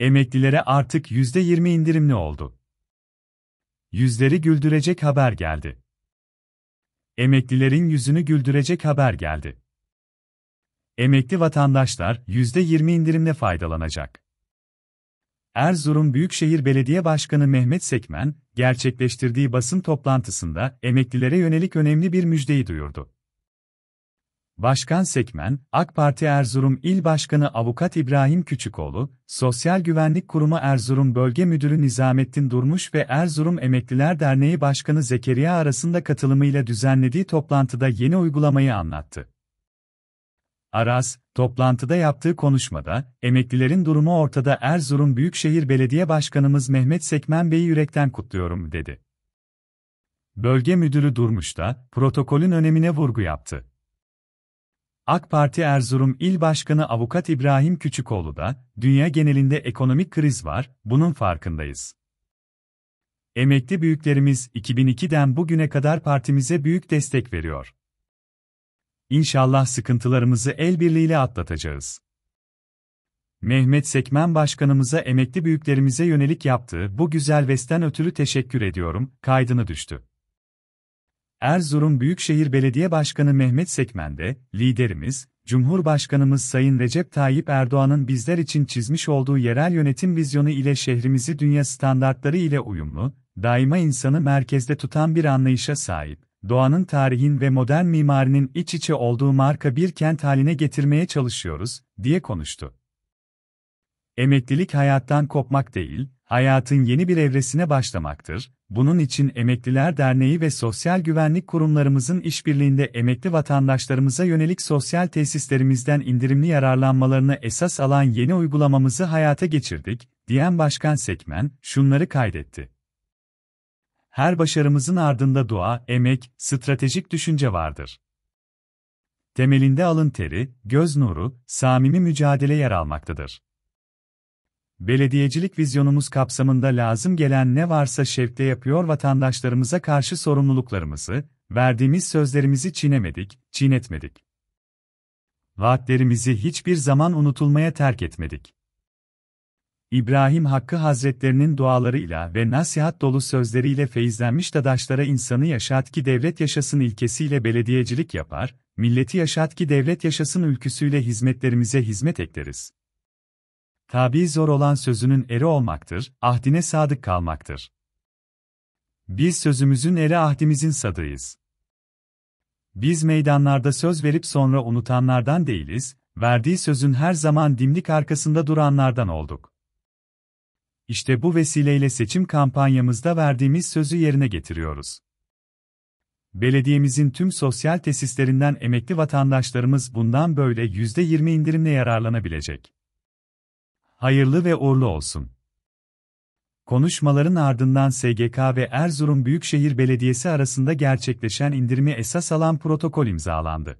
Emeklilere artık %20 indirimli oldu. Yüzleri güldürecek haber geldi. Emeklilerin yüzünü güldürecek haber geldi. Emekli vatandaşlar %20 indirimle faydalanacak. Erzurum Büyükşehir Belediye Başkanı Mehmet Sekmen, gerçekleştirdiği basın toplantısında emeklilere yönelik önemli bir müjdeyi duyurdu. Başkan Sekmen, AK Parti Erzurum İl Başkanı Avukat İbrahim Küçükoğlu, Sosyal Güvenlik Kurumu Erzurum Bölge Müdürü Nizamettin Durmuş ve Erzurum Emekliler Derneği Başkanı Zekeriya arasında katılımıyla düzenlediği toplantıda yeni uygulamayı anlattı. Aras, toplantıda yaptığı konuşmada, emeklilerin durumu ortada Erzurum Büyükşehir Belediye Başkanımız Mehmet Sekmen Bey'i yürekten kutluyorum, dedi. Bölge Müdürü Durmuş da, protokolün önemine vurgu yaptı. AK Parti Erzurum İl Başkanı Avukat İbrahim Küçükoğlu da, dünya genelinde ekonomik kriz var, bunun farkındayız. Emekli büyüklerimiz 2002'den bugüne kadar partimize büyük destek veriyor. İnşallah sıkıntılarımızı el birliğiyle atlatacağız. Mehmet Sekmen Başkanımıza emekli büyüklerimize yönelik yaptığı bu güzel vesten ötürü teşekkür ediyorum, kaydını düştü. Erzurum Büyükşehir Belediye Başkanı Mehmet Sekmen de, liderimiz, Cumhurbaşkanımız Sayın Recep Tayyip Erdoğan'ın bizler için çizmiş olduğu yerel yönetim vizyonu ile şehrimizi dünya standartları ile uyumlu, daima insanı merkezde tutan bir anlayışa sahip, doğanın tarihin ve modern mimarinin iç içe olduğu marka bir kent haline getirmeye çalışıyoruz, diye konuştu. Emeklilik hayattan kopmak değil, hayatın yeni bir evresine başlamaktır. Bunun için Emekliler Derneği ve sosyal güvenlik kurumlarımızın işbirliğinde emekli vatandaşlarımıza yönelik sosyal tesislerimizden indirimli yararlanmalarını esas alan yeni uygulamamızı hayata geçirdik, diyen Başkan Sekmen, şunları kaydetti. Her başarımızın ardında dua, emek, stratejik düşünce vardır. Temelinde alın teri, göz nuru, samimi mücadele yer almaktadır. Belediyecilik vizyonumuz kapsamında lazım gelen ne varsa şevkle yapıyor vatandaşlarımıza karşı sorumluluklarımızı, verdiğimiz sözlerimizi çiğnemedik, çiğnetmedik. Vaatlerimizi hiçbir zaman unutulmaya terk etmedik. İbrahim Hakkı Hazretlerinin dualarıyla ve nasihat dolu sözleriyle feyizlenmiş dadaşlara insanı yaşat ki devlet yaşasın ilkesiyle belediyecilik yapar, milleti yaşat ki devlet yaşasın ülküsüyle hizmetlerimize hizmet ekleriz. Tabi zor olan sözünün eri olmaktır, ahdine sadık kalmaktır. Biz sözümüzün eri ahdimizin sadığıyız. Biz meydanlarda söz verip sonra unutanlardan değiliz, verdiği sözün her zaman dimdik arkasında duranlardan olduk. İşte bu vesileyle seçim kampanyamızda verdiğimiz sözü yerine getiriyoruz. Belediyemizin tüm sosyal tesislerinden emekli vatandaşlarımız bundan böyle %20 indirimle yararlanabilecek. Hayırlı ve uğurlu olsun. Konuşmaların ardından SGK ve Erzurum Büyükşehir Belediyesi arasında gerçekleşen indirimi esas alan protokol imzalandı.